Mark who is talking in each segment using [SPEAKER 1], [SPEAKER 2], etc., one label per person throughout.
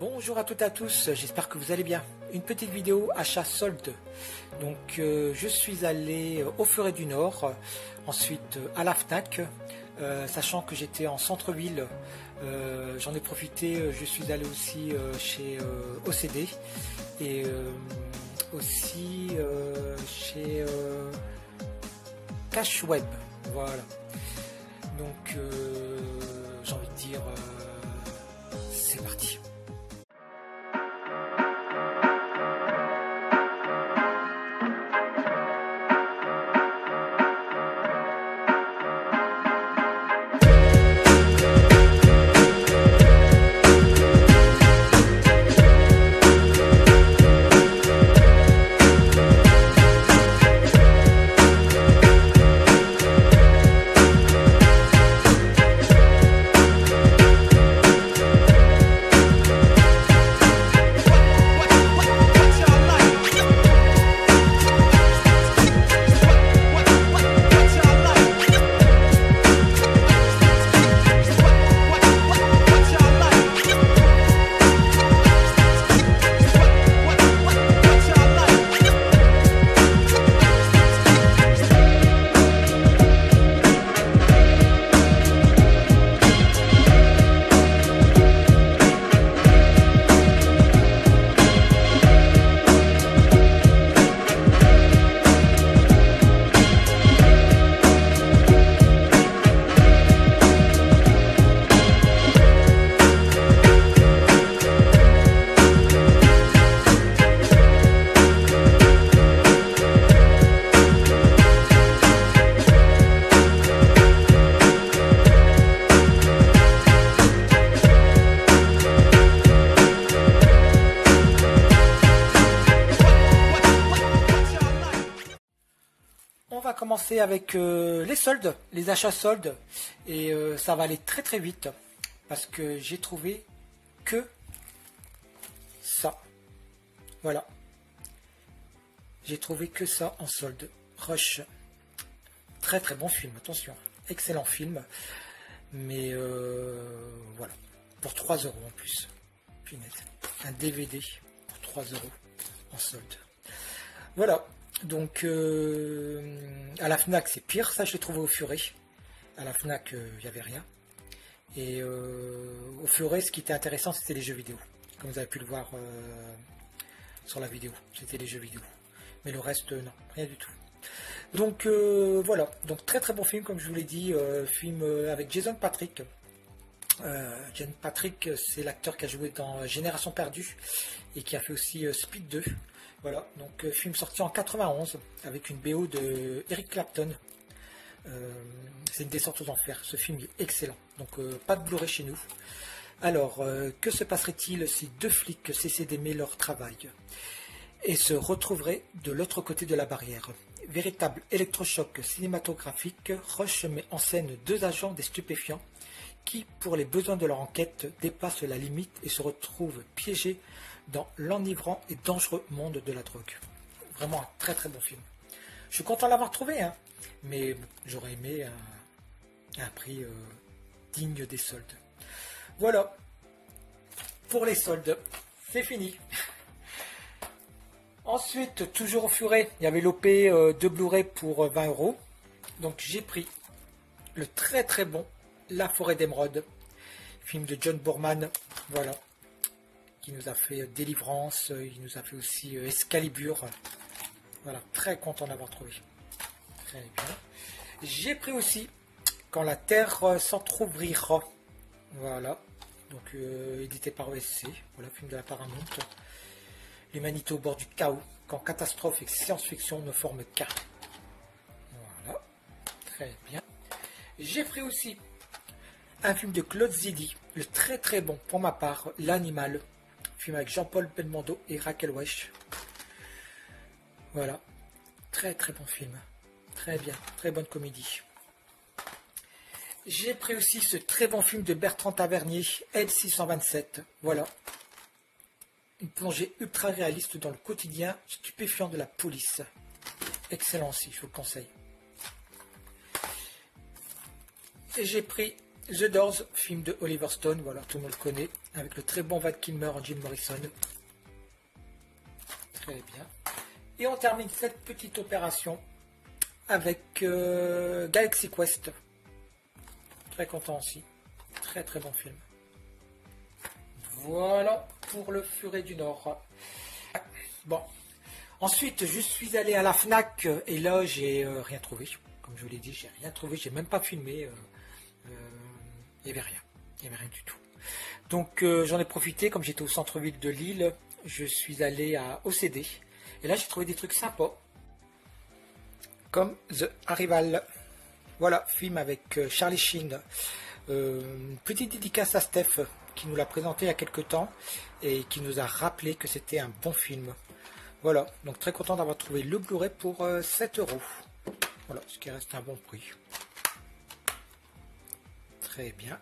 [SPEAKER 1] Bonjour à toutes et à tous, j'espère que vous allez bien. Une petite vidéo achat solde. Donc euh, je suis allé au Furet du Nord, ensuite à la FNAC, euh, sachant que j'étais en centre-ville. euh, J'en ai profité, je suis allé aussi euh, chez euh, OCD et euh, aussi euh, chez euh, Cash Web. Voilà. Donc euh, j'ai envie de dire avec euh, les soldes, les achats soldes. Et euh, ça va aller très très vite. Parce que j'ai trouvé que ça. Voilà. J'ai trouvé que ça en solde. Rush. Très très bon film, attention. Excellent film. Mais euh, voilà. Pour 3 euros en plus. Un DVD pour 3 euros en solde. Voilà. Donc euh, à la Fnac c'est pire, ça je l'ai trouvé au Furet. À la Fnac il n'y avait rien. Et euh, au Furet ce qui était intéressant c'était les jeux vidéo. Comme vous avez pu le voir euh, sur la vidéo, c'était les jeux vidéo. Mais le reste non, rien du tout. Donc euh, voilà, donc très très bon film comme je vous l'ai dit, euh, film euh, avec Jason Patrick. Euh, Jason Patrick c'est l'acteur qui a joué dans Génération perdue et qui a fait aussi euh, Speed 2. Voilà, donc euh, film sorti en 91 avec une BO de Eric Clapton. Euh, c'est une descente aux enfers. Ce film est excellent. Donc euh, pas de Blu-ray chez nous. Alors, que se passerait-il si deux flics cessaient d'aimer leur travail et se retrouveraient de l'autre côté de la barrière? Véritable électrochoc cinématographique, Rush met en scène deux agents des stupéfiants qui, pour les besoins de leur enquête, dépassent la limite et se retrouvent piégés dans l'enivrant et dangereux monde de la drogue. Vraiment un très très bon film. Je suis content de l'avoir trouvé, hein, mais j'aurais aimé un, un prix euh, digne des soldes. Voilà, pour les soldes, c'est fini. Ensuite, toujours au furet, il y avait l'OP euh, de Blu-ray pour euh, 20 euros. Donc j'ai pris le très très bon La forêt d'émeraude, film de John Boorman, voilà, qui nous a fait Délivrance, euh, il nous a fait aussi euh, Excalibur. Voilà, très content d'avoir trouvé. Très bien. J'ai pris aussi Quand la Terre euh, s'entr'ouvrira. Voilà, donc euh, édité par OSC, voilà, film de la Paramount. L'humanité au bord du chaos, quand catastrophe et science-fiction ne forment qu'un. Voilà, très bien. J'ai pris aussi un film de Claude Zidi, le très très bon pour ma part, L'Animal, film avec Jean-Paul Belmondo et Raquel Wesh. Voilà, très très bon film, très bien, très bonne comédie. J'ai pris aussi ce très bon film de Bertrand Tavernier, L627, voilà. Une plongée ultra réaliste dans le quotidien stupéfiant de la police. Excellent aussi, je vous le conseille. Et j'ai pris The Doors, film de Oliver Stone, voilà, tout le monde le connaît, avec le très bon Val Kilmer en Jim Morrison. Très bien. Et on termine cette petite opération avec euh, Galaxy Quest. Très content aussi. Très très bon film. Voilà pour le Furet du Nord. Bon. Ensuite, je suis allé à la FNAC et là, j'ai euh, rien trouvé. Comme je vous l'ai dit, j'ai rien trouvé. J'ai même pas filmé. Euh, il n'y avait rien. Il n'y avait rien du tout. Donc, j'en ai profité. Comme j'étais au centre-ville de Lille, je suis allé à OCD. Et là, j'ai trouvé des trucs sympas comme The Arrival. Voilà, film avec euh, Charlie Sheen. Euh, petite dédicace à Steph qui nous l'a présenté il y a quelques temps et qui nous a rappelé que c'était un bon film. Voilà, donc très content d'avoir trouvé le Blu-ray pour 7 euh, euros. Voilà, ce qui reste un bon prix. Très bien.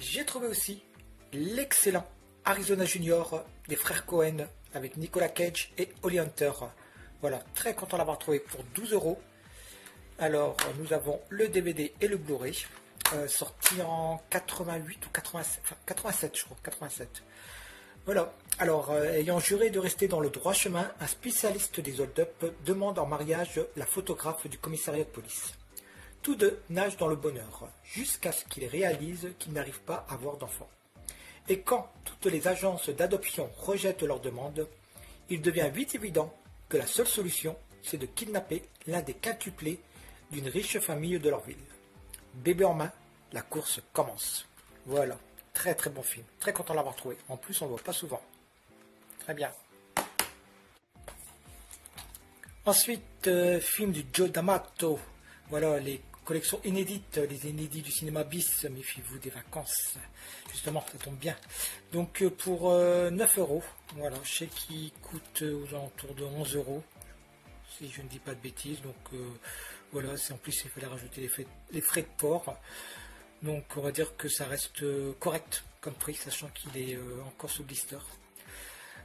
[SPEAKER 1] J'ai trouvé aussi l'excellent Arizona Junior des frères Cohen avec Nicolas Cage et Holly Hunter. Voilà, très content d'avoir trouvé pour 12 euros. Alors, nous avons le DVD et le Blu-ray, euh, sorti en 88 ou 87, 87 je crois, 87. Voilà. Alors, euh, ayant juré de rester dans le droit chemin, un spécialiste des hold-up demande en mariage la photographe du commissariat de police. Tous deux nagent dans le bonheur, jusqu'à ce qu'ils réalisent qu'ils n'arrivent pas à avoir d'enfants. Et quand toutes les agences d'adoption rejettent leur demande, il devient vite évident que la seule solution, c'est de kidnapper l'un des quintuplés d'une riche famille de leur ville. Bébé en main, la course commence. Voilà, très très bon film, très content de l'avoir trouvé. En plus, on ne voit pas souvent. Très bien. Ensuite, euh, film du Joe D'Amato. Voilà les collections inédites, les inédits du cinéma bis. Méfiez-vous des vacances. Justement, ça tombe bien. Donc euh, pour 9 euh, euros, voilà, je sais qu'il coûte aux alentours de 11 euros, si je ne dis pas de bêtises. Donc euh, voilà, c'est en plus il fallait rajouter les frais, les frais de port. Donc on va dire que ça reste correct comme prix, sachant qu'il est encore sous blister.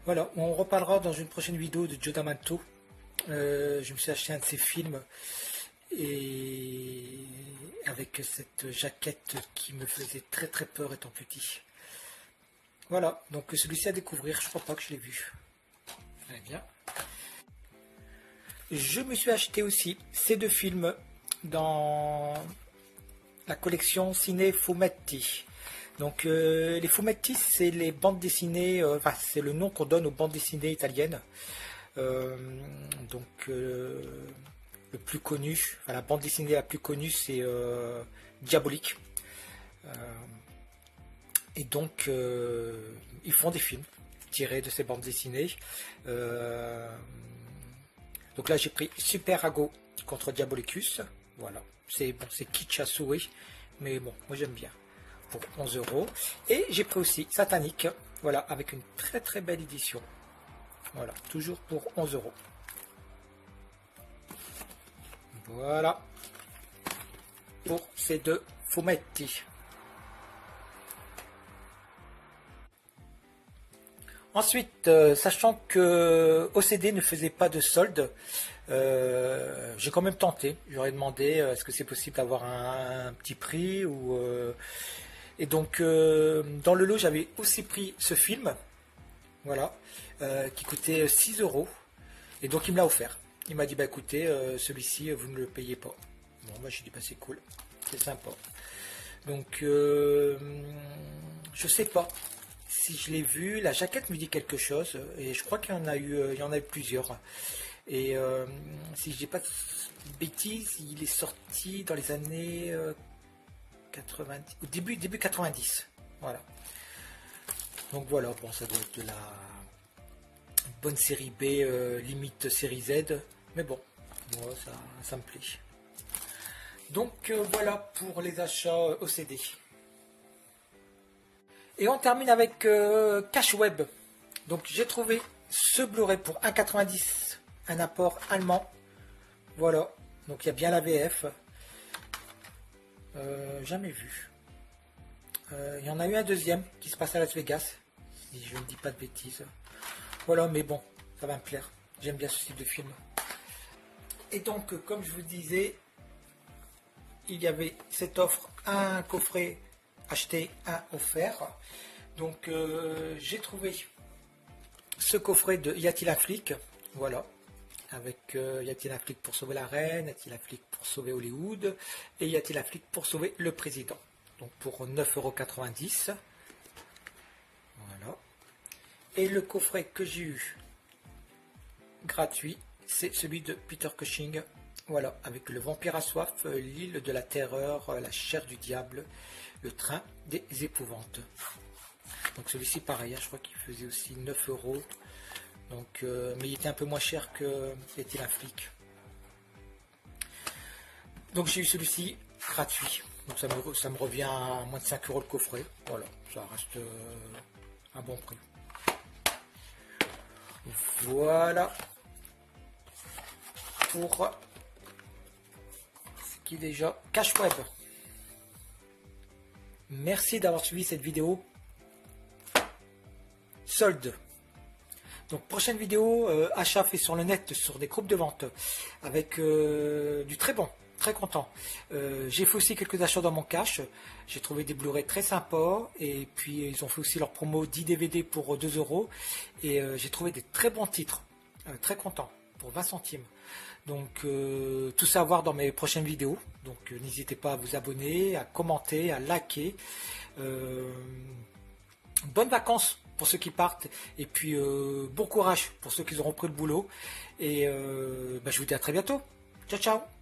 [SPEAKER 1] Voilà, on reparlera dans une prochaine vidéo de Joe D'Amato. je me suis acheté un de ses films et avec cette jaquette qui me faisait très très peur étant petit. Voilà, donc celui-ci à découvrir, je crois pas que je l'ai vu. Très bien. Je me suis acheté aussi ces deux films dans la collection Ciné Fumetti. Donc euh, les Fumetti, c'est les bandes dessinées, euh, enfin c'est le nom qu'on donne aux bandes dessinées italiennes. Euh, donc le plus connu, la bande dessinée la plus connue, c'est euh, Diabolique. Euh, et donc, euh, ils font des films tirés de ces bandes dessinées. donc là, j'ai pris Super Ago contre Diabolicus. Voilà, c'est bon, c'est kitsch à mais bon, moi j'aime bien. Pour 11 euros. Et j'ai pris aussi Satanic, voilà, avec une très très belle édition. Voilà, toujours pour 11 euros. Voilà. Pour ces deux fumetti. Ensuite, euh, sachant que OCD ne faisait pas de solde, euh, j'ai quand même tenté. J'aurais demandé euh, est-ce que c'est possible d'avoir un, petit prix et donc dans le lot j'avais aussi pris ce film, voilà, qui coûtait 6 euros et donc il me l'a offert. Il m'a dit bah écoutez, euh, celui-ci vous ne le payez pas. Bon moi j'ai dit bah c'est cool, c'est sympa. Donc euh, je sais pas si je l'ai vu. La jaquette me dit quelque chose et je crois qu'il y en a eu, euh, il y en a eu plusieurs. Et euh, si je dis pas de bêtises, il est sorti dans les années 90, au début début 90. Voilà. Donc voilà, bon ça doit être de la bonne série B, limite série Z. Mais bon, ça, ça, me plaît. Donc euh, voilà pour les achats euh, OCD. Et on termine avec euh, Cash Web. Donc j'ai trouvé ce Blu-ray pour 1,90, un apport allemand. Voilà, donc il y a bien la VF. jamais vu. Il y en a eu un deuxième qui se passe à Las Vegas, si je ne dis pas de bêtises. Voilà, mais bon, ça va me plaire. J'aime bien ce type de film. Et donc, comme je vous disais, il y avait cette offre, un coffret acheté, un offert. Donc euh, j'ai trouvé ce coffret de Y a-t-il un flic Voilà. Avec euh, Y a-t-il un flic pour sauver la reine Y a-t-il un flic pour sauver Hollywood Et Y a-t-il un flic pour sauver le président Donc pour 9,90€. Voilà. Et le coffret que j'ai eu gratuit, c'est celui de Peter Cushing. Voilà, avec le vampire à soif, euh, l'île de la terreur, euh, la chair du diable, le train des épouvantes. Donc celui-ci pareil, hein, je crois qu'il faisait aussi 9 euros. Donc, euh, mais il était un peu moins cher que était un flic. Donc j'ai eu celui-ci gratuit. Donc ça me, ça me, revient à moins de 5 euros le coffret. Voilà, ça reste un bon prix. Voilà pour ce qui est déjà cache web. Merci d'avoir suivi cette vidéo. Solde. Donc prochaine vidéo, euh, achat fait sur le net sur des groupes de vente avec euh, du très bon, très content. Euh, j'ai fait aussi quelques achats dans mon cash. J'ai trouvé des Blu-ray très sympas et puis ils ont fait aussi leur promo 10 DVD pour 2 euros et j'ai trouvé des très bons titres. très content pour 20 centimes. Donc euh, tout ça à voir dans mes prochaines vidéos. Donc euh, n'hésitez pas à vous abonner, à commenter, à liker. Euh, bonnes vacances pour ceux qui partent et puis bon courage pour ceux qui auront pris le boulot. Et bah, je vous dis à très bientôt. Ciao ciao